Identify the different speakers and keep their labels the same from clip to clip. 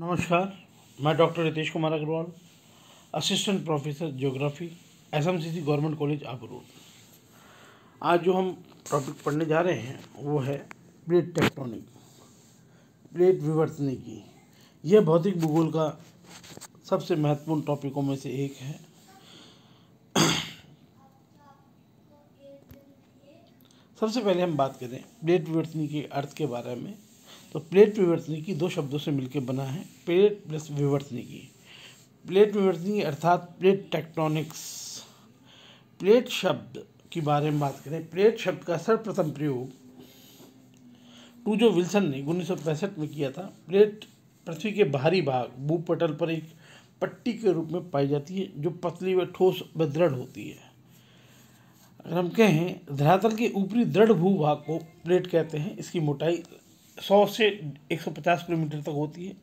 Speaker 1: नमस्कार, मैं doctor Ritesh Kumar Agrawal assistant professor geography S M C C government college आबरू आज जो हम टॉपिक पढ़ने जा रहे हैं, वो है प्लेट टेक्टोनिक प्लेट विवर्तनी की। यह भौतिक भूगोल का सबसे महत्वपूर्ण टॉपिकों में से एक है। सबसे पहले हम बात करें प्लेट विवर्तनी के अर्थ के बारे में। तो प्लेट विवर्तनी की दो शब्दों से मिलकर बना है, प्लेट प्लस विवर्तनी की। प्लेट विवर्तनी अर्थात प्लेट टेक्टोनिक्स। प्लेट शब्द के बारे में बात करें, प्लेट शब्द का सर्वप्रथम प्रयोग टू जो विल्सन ने उन्नीस सौ पैंसठ में किया था, प्लेट पृथ्वी के बाहरी भाग, भूपटल पर एक पट्टी के रूप में पाई जाती है, जो पतली व ठोस व दृढ़ होती है। अगर हम कहें, धरातल के ऊपरी दृढ़ भूभाग को प्लेट कहते हैं, इसकी मोटाई 100 से 150 किलोमीटर तक होती है।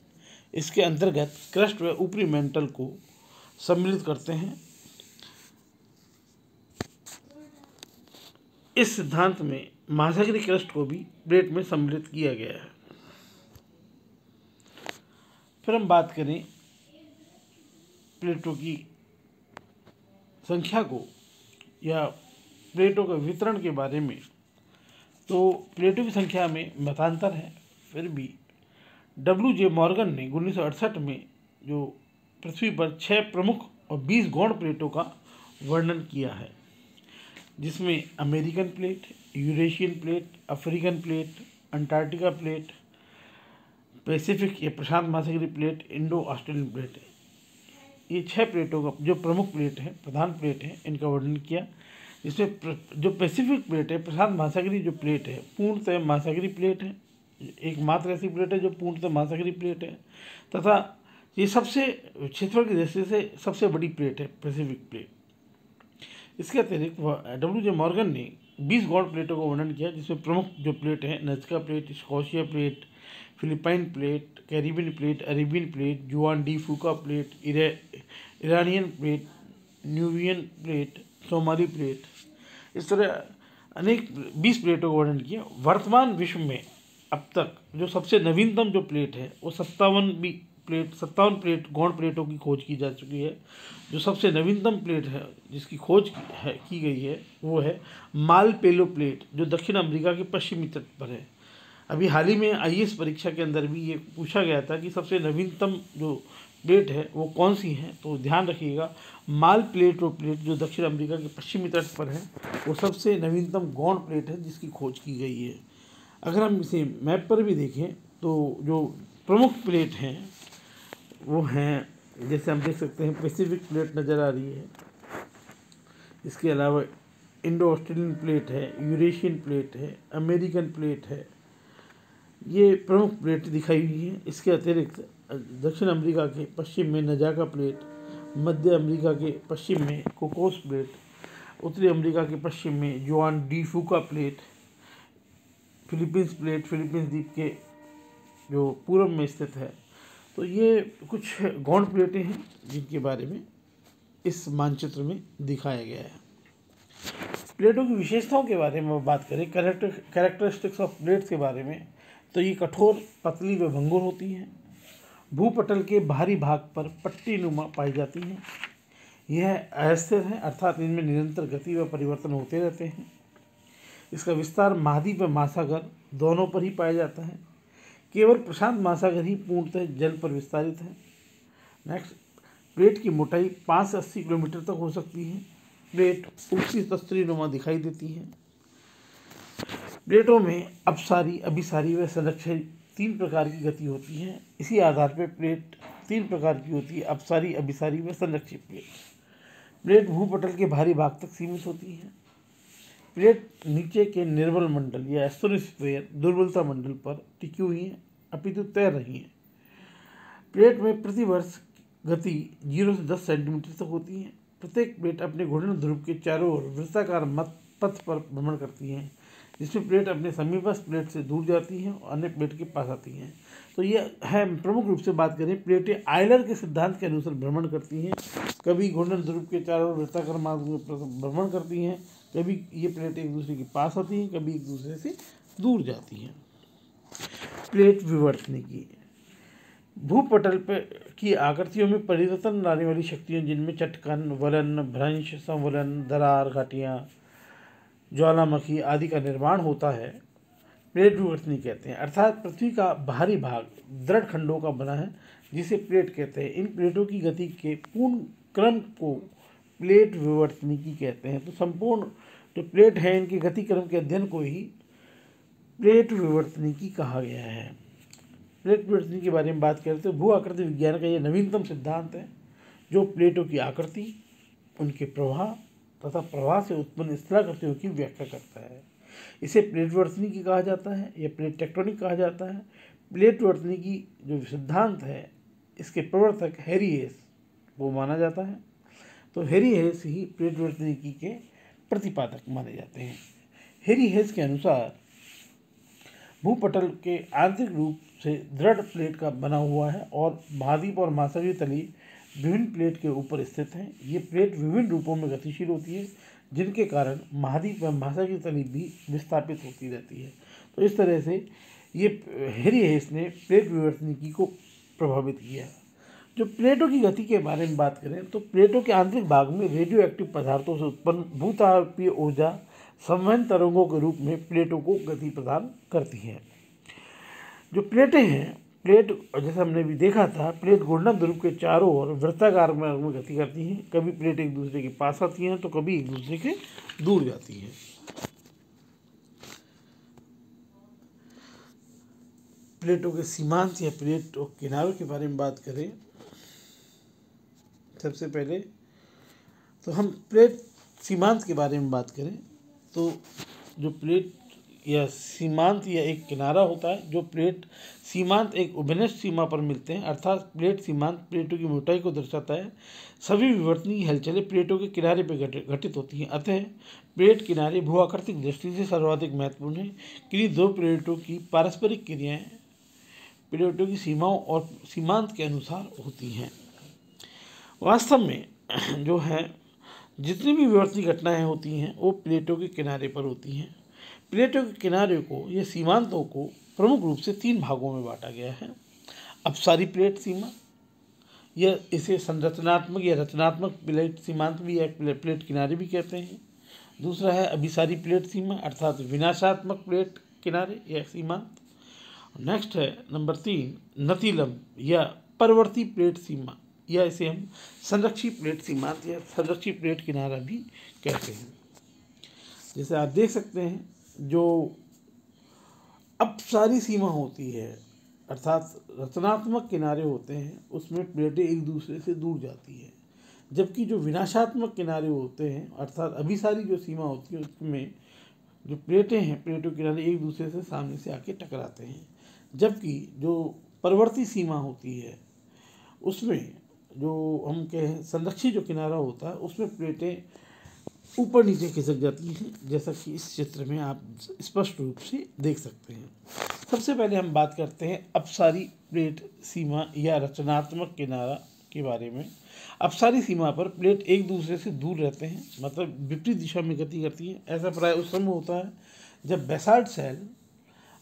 Speaker 1: इसके अंतर्गत क्रस्ट व ऊपरी मेंटल को सम्मिलित करते हैं। इस सिद्धांत में महासागरी क्रस्ट को भी प्लेट में सम्मिलित किया गया है। फिर हम बात करें प्लेटों की संख्या को या प्लेटों के वितरण के बारे में। तो प्लेटों की संख्या में मतांतर है, फिर भी। डब्ल्यू जे मॉर्गन ने उन्नीस सौ अड़सठ में जो पृथ्वी पर छः प्रमुख और बीस गौण प्लेटों का वर्णन किया है, जिसमें American plate, Eurasian plate, African plate, Antarctica plate, Pacific या प्रशांत महासागरी प्लेट इंडो ऑस्ट्रेलियन प्लेट। ये छह प्लेटों का, जो प्रमुख प्लेट है, प्रधान प्लेट है, इनका वर्णन किया इसमें जो पैसिफिक प्लेट है प्रशांत महासागरी जो प्लेट है पूर्णतः महासागरी प्लेट है, एकमात्र ऐसी प्लेट है जो पूर्णतः महासागरी प्लेट है, तथा ये सबसे क्षेत्रफल की दृष्टि से सबसे बड़ी प्लेट है पैसिफिक प्लेट इसके अतिरिक्त डब्ल्यू जे मॉर्गन ने 20 गौड़ प्लेटों का वर्णन किया, जिसमें प्रमुख जो प्लेट है, Nazca plate Scotia plate Philippine plate Caribbean plate Arabian plate Juan de Fuca plate Iranian plate न्यूवियन plate Somali plate. इस तरह अनेक बीस प्लेटों का वर्णन किया। वर्तमान विश्व में अब तक जो सबसे नवीनतम जो प्लेट है, वो सत्तावन भी प्लेट, सत्तावन प्लेट, गौण प्लेटों की खोज की जा चुकी है। जो सबसे नवीनतम प्लेट है, जिसकी खोज है, की गई है, वो है माल पेलो प्लेट, जो दक्षिण अमेरिका के पश्चिमी तट पर है। अभी हाल ही में आईएएस परीक्षा के अंदर भी ये पूछा गया था कि सबसे नवीनतम जो प्लेट है, वो कौन सी है तो ध्यान रखिएगा, माल प्लेट और प्लेट जो दक्षिण अमेरिका के पश्चिमी तट पर है, वो सबसे नवीनतम गौण प्लेट है जिसकी खोज की गई है। अगर हम इसे मैप पर भी देखें तो जो प्रमुख प्लेट हैं, वो हैं, जैसे हम देख सकते हैं, पैसिफिक प्लेट नज़र आ रही है। इसके अलावा इंडो ऑस्ट्रेलियन प्लेट है, यूरेशियन प्लेट है, अमेरिकन प्लेट है, ये प्रमुख प्लेट दिखाई हुई है। इसके अतिरिक्त दक्षिण अमेरिका के पश्चिम में नजाका प्लेट, मध्य अमेरिका के पश्चिम में कोकोस प्लेट, उत्तरी अमेरिका के पश्चिम में Juan de Fuca plate, Philippines plate, Philippines द्वीप के जो पूर्व में स्थित है। तो ये कुछ गौण प्लेटें हैं जिनके बारे में इस मानचित्र में दिखाया गया है। प्लेटों की विशेषताओं के बारे में बात करें करेक्टर कैरेक्टरिस्टिक्स ऑफ़ प्लेट्स के बारे में तो ये कठोर, पतली व भंगुर होती हैं। भूपटल के बाहरी भाग पर पट्टी नुमा पाई जाती हैं। यह अस्थिर है, अर्थात इनमें निरंतर गति व परिवर्तन होते रहते हैं। इसका विस्तार महाद्वीप व महासागर दोनों पर ही पाया जाता है। केवल प्रशांत महासागर ही पूर्णतः जल पर विस्तारित है। नेक्स्ट प्लेट की मोटाई पाँच से अस्सी किलोमीटर तक हो सकती है। प्लेट ऊपरी तस्तरी नुमा दिखाई देती है। प्लेटों में अपसारी, अभिसारी व संरक्षण तीन प्रकार की गति होती है। इसी आधार पर प्लेट तीन प्रकार की होती है। अपसारी, अभिसारी व संरक्षित प्लेट। प्लेट भूपटल के भारी भाग तक सीमित होती है। प्लेट नीचे के निर्बल मंडल या एस्टोनिस्फेयर दुर्बलता मंडल पर टिकी हुई हैं, अपितु तैर रही हैं। प्लेट में प्रतिवर्ष गति ज़ीरो से दस सेंटीमीटर तक होती है। प्रत्येक प्लेट अपने घूर्णन ध्रुव के चारों ओर वृत्ताकार मत पथ पर भ्रमण करती हैं। जिसमें प्लेट अपने समीपस्थ प्लेट से दूर जाती हैं और अन्य प्लेट के पास आती हैं। तो ये है, प्रमुख रूप से बात करें, प्लेटें आयलर के सिद्धांत के अनुसार भ्रमण करती हैं। कभी घूर्णन ध्रुव के चारों वृत्ताकार मार्ग में भ्रमण करती हैं। कभी ये प्लेटें एक दूसरे के पास आती हैं, कभी एक दूसरे से दूर जाती हैं। प्लेट विवर्तने की, भूपटल पर की आकृतियों में परिवर्तन लाने वाली शक्तियाँ जिनमें चटकन वलन भ्रंश, संवलन, दरार, घाटियाँ ज्वालामुखी आदि का निर्माण होता है, प्लेट विवर्तनी कहते हैं। अर्थात पृथ्वी का बाहरी भाग दृढ़ खंडों का बना है, जिसे प्लेट कहते हैं। इन प्लेटों की गति के पूर्ण क्रम को प्लेट विवर्तनिकी कहते हैं। तो संपूर्ण जो प्लेट है, इनके गति क्रम के अध्ययन को ही प्लेट विवर्तनिकी कहा गया है। प्लेट विवर्तनी के बारे में बात करें तो भू आकृति विज्ञान का यह नवीनतम सिद्धांत है, जो प्लेटों की आकृति, उनके प्रवाह तथा प्रवाह से उत्पन्न स्थलाकृतियों की व्याख्या करता है। इसे प्लेट वर्तनी कहा जाता है, या प्लेट टेक्टोनिक कहा जाता है। प्लेट वर्तनी की जो सिद्धांत है, इसके प्रवर्तक हैरी हेस वो माना जाता है। तो हैरी हेस ही प्लेट वर्तनिकी के प्रतिपादक माने जाते हैं। हैरी हेस के अनुसार भूपटल के आंतरिक रूप से दृढ़ प्लेट का बना हुआ है और महाद्वीप और महासागरीय तली विभिन्न प्लेट के ऊपर स्थित हैं। ये प्लेट विभिन्न रूपों में गतिशील होती है, जिनके कारण महाद्वीप व की तली भी विस्थापित होती रहती है। तो इस तरह से ये हेरी हेस ने प्लेट विवर्तनिकी को प्रभावित किया। जो प्लेटों की गति के बारे में बात करें तो प्लेटों के आंतरिक भाग में रेडियो एक्टिव पदार्थों से उत्पन्न भूतापीय ऊर्जा संवहन तरंगों के रूप में प्लेटों को गति प्रदान करती है। जो प्लेटें हैं प्लेट, जैसे हमने भी देखा था, प्लेट घूर्णन ध्रुव के चारों ओर वृत्ताकार मार्ग में गति करती हैं। कभी प्लेट एक दूसरे के पास आती हैं तो कभी एक दूसरे के दूर जाती हैं। प्लेटों के सीमांत या प्लेट और किनारों के बारे में बात करें, सबसे पहले तो हम प्लेट सीमांत के बारे में बात करें। तो जो प्लेट या सीमांत या एक किनारा होता है, जो प्लेट, सीमांत एक उभनिष्ठ सीमा पर मिलते हैं, अर्थात प्लेट सीमांत प्लेटों की मोटाई को दर्शाता है। सभी विवर्तनीय हलचलें प्लेटों के किनारे पर घटित होती हैं। अतः प्लेट किनारे भूआकृतिक दृष्टि से सर्वाधिक महत्वपूर्ण है कि दो प्लेटों की पारस्परिक क्रियाएँ प्लेटों की सीमाओं और सीमांत के अनुसार होती हैं। वास्तव में जो है, जितनी भी विवर्तनीय घटनाएँ होती हैं, वो प्लेटों के किनारे पर होती हैं। प्लेटों के किनारे को, या सीमांतों को प्रमुख रूप से तीन भागों में बांटा गया है। अपसारी प्लेट सीमा यह इसे संरचनात्मक या रचनात्मक प्लेट सीमांत भी या प्लेट किनारे भी कहते हैं। दूसरा है अभिसारी प्लेट सीमा, अर्थात विनाशात्मक प्लेट किनारे या सीमांत। नेक्स्ट है नंबर तीन, नतीलम या परवर्ती प्लेट सीमा, या इसे हम संरक्षी प्लेट सीमांत या संरक्षी प्लेट किनारा भी कहते हैं। जैसे आप देख सकते हैं जो अब सारी सीमा होती है, अर्थात रचनात्मक किनारे होते हैं, उसमें प्लेटें एक दूसरे से दूर जाती है। जबकि जो विनाशात्मक किनारे होते हैं, अर्थात अभी सारी जो सीमा होती है, उसमें जो प्लेटें हैं, प्लेटों किनारे एक दूसरे से सामने से आके टकराते हैं। जबकि जो परवर्ती सीमा होती है, उसमें जो हम कहें संरक्षित जो किनारा होता है, उसमें प्लेटें ऊपर नीचे खिसक जाती हैं, जैसा कि इस चित्र में आप स्पष्ट रूप से देख सकते हैं। सबसे पहले हम बात करते हैं अपसारी प्लेट सीमा या रचनात्मक किनारा के बारे में। अपसारी सीमा पर प्लेट एक दूसरे से दूर रहते हैं मतलब विपरीत दिशा में गति करती है। ऐसा प्राय उस समय होता है जब बेसाल्ट सेल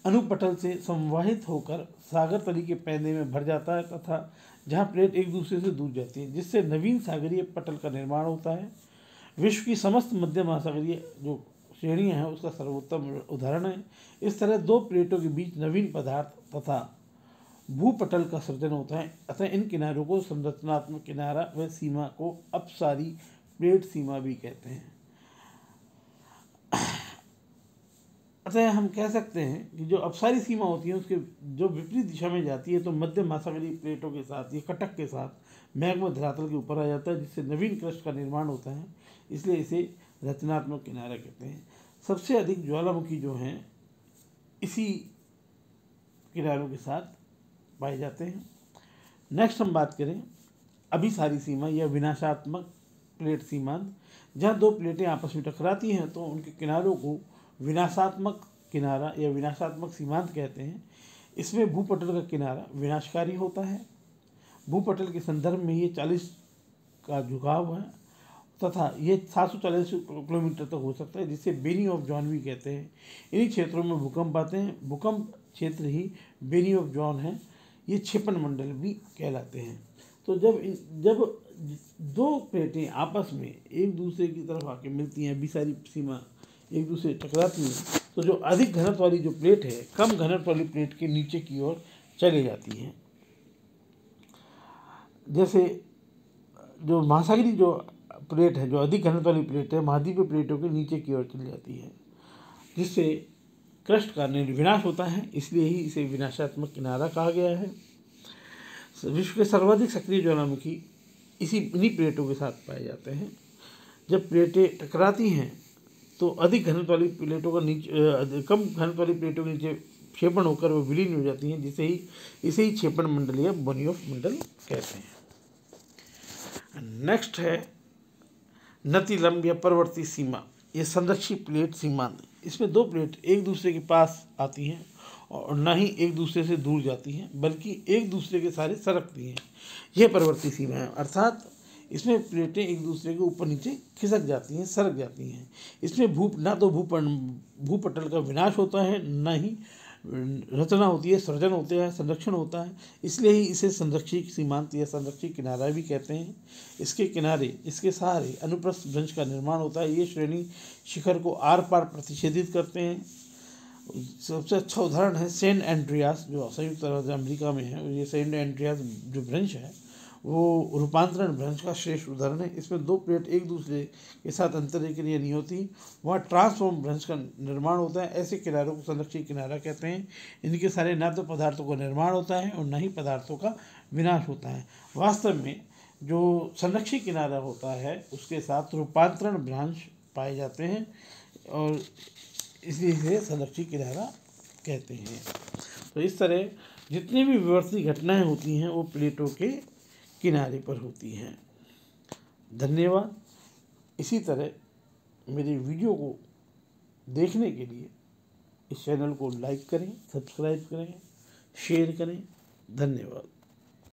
Speaker 1: अनुपटल से संवाहित होकर सागर तली के पैदे में भर जाता है तथा जहाँ प्लेट एक दूसरे से दूर जाती है, जिससे नवीन सागरीय पटल का निर्माण होता है। विश्व की समस्त मध्य महासागरीय जो श्रेणियाँ हैं, उसका सर्वोत्तम उदाहरण है। इस तरह दो प्लेटों के बीच नवीन पदार्थ तथा भूपटल का सृजन होता है। अतः इन किनारों को संरचनात्मक किनारा व सीमा को अपसारी प्लेट सीमा भी कहते हैं। अतः हम कह सकते हैं कि जो अपसारी सीमा होती है, उसके जो विपरीत दिशा में जाती है तो मध्य महासागरीय प्लेटों के साथ ये कटक के साथ मैग्मा धरातल के ऊपर आ जाता है, जिससे नवीन क्रस्ट का निर्माण होता है। इसलिए इसे रचनात्मक किनारा कहते हैं। सबसे अधिक ज्वालामुखी जो हैं, इसी किनारों के साथ पाए जाते हैं। नेक्स्ट हम बात करें अभी सारी सीमा या विनाशात्मक प्लेट सीमांत। जहाँ दो प्लेटें आपस में टकराती हैं तो उनके किनारों को विनाशात्मक किनारा या विनाशात्मक सीमांत कहते हैं। इसमें भूपटल का किनारा विनाशकारी होता है। भूपटल के संदर्भ में ये चालीस का झुकाव है। तथा ये सात सौ चालीस किलोमीटर तक हो सकता है, जिसे बेनी ऑफ़ जॉन भी कहते हैं। इन्हीं क्षेत्रों में भूकंप आते हैं। भूकंप क्षेत्र ही बेनी ऑफ़ जॉन है, ये क्षेपण मंडल भी कहलाते हैं। तो जब जब दो प्लेटें आपस में एक दूसरे की तरफ़ आके मिलती हैं सारी सीमा एक दूसरे टकराती हैं तो जो अधिक घनत्व वाली जो प्लेट है, कम घनत्व वाली प्लेट के नीचे की ओर चली जाती हैं। जैसे जो महासागरी जो प्लेट है, जो अधिक घनत्व वाली प्लेट है, महाद्वीपीय प्लेटों के नीचे की ओर चली जाती है, जिससे क्रस्ट का विनाश होता है, इसलिए ही इसे विनाशात्मक किनारा कहा गया है। विश्व के सर्वाधिक सक्रिय ज्वालामुखी इसी, इन्हीं प्लेटों के साथ पाए जाते हैं। जब प्लेटें टकराती हैं तो अधिक घनत्व वाली प्लेटों का नीचे कम घनत्व वाली प्लेटों के नीचे क्षेपण होकर वो विलीन हो जाती हैं, जिसे ही, इसे ही क्षेपण मंडल या बोनियोफ मंडल कहते हैं। नेक्स्ट है नतिलंब या परवर्ती सीमा, ये संरक्षित प्लेट सीमांत इसमें दो प्लेट एक दूसरे के पास आती हैं और न ही एक दूसरे से दूर जाती हैं, बल्कि एक दूसरे के सारे सरकती हैं। यह परवर्ती सीमा है, अर्थात इसमें प्लेटें एक दूसरे के ऊपर नीचे खिसक जाती हैं, सरक जाती हैं। इसमें भू ना तो भूपण, भूपटल का विनाश होता है, न ही रचना होती है, सृजन होते हैं, संरक्षण होता है। इसलिए ही इसे संरक्षित सीमांत या संरक्षित किनारा भी कहते हैं। इसके किनारे, इसके सहारे अनुप्रस्थ भ्रंश का निर्माण होता है। ये श्रेणी शिखर को आर पार प्रतिषेधित करते हैं। सबसे अच्छा उदाहरण है सेंट एंड्रियास, जो संयुक्त राज्य अमेरिका में है। ये सेंट एंड्रियास जो भ्रंश है वो रूपांतरण भ्रंश का श्रेष्ठ उदाहरण है। इसमें दो प्लेट एक दूसरे के साथ अंतर के लिए नहीं होती। वहाँ ट्रांसफॉर्म भ्रंश का निर्माण होता है। ऐसे किनारों को संरक्षित किनारा कहते हैं। इनके सारे न तो पदार्थों का निर्माण होता है और न ही पदार्थों का विनाश होता है। वास्तव में जो संरक्षित किनारा होता है, उसके साथ रूपांतरण भ्रंश पाए जाते हैं और इसलिए इसे संरक्षित किनारा कहते हैं। तो इस तरह जितनी भी विवर्ती घटनाएँ होती हैं, वो प्लेटों के किनारे पर होती हैं। धन्यवाद। इसी तरह मेरे वीडियो को देखने के लिए इस चैनल को लाइक करें, सब्सक्राइब करें, शेयर करें। धन्यवाद।